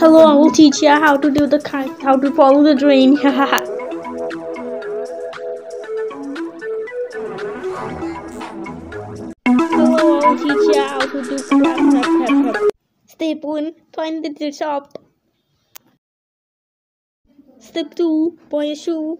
Hello, I will teach you how to do the kite, how to follow the drain. Hello, I will teach you how to do crap, crap, crap. Step 1. Find the shop. Step 2. Buy a shoe.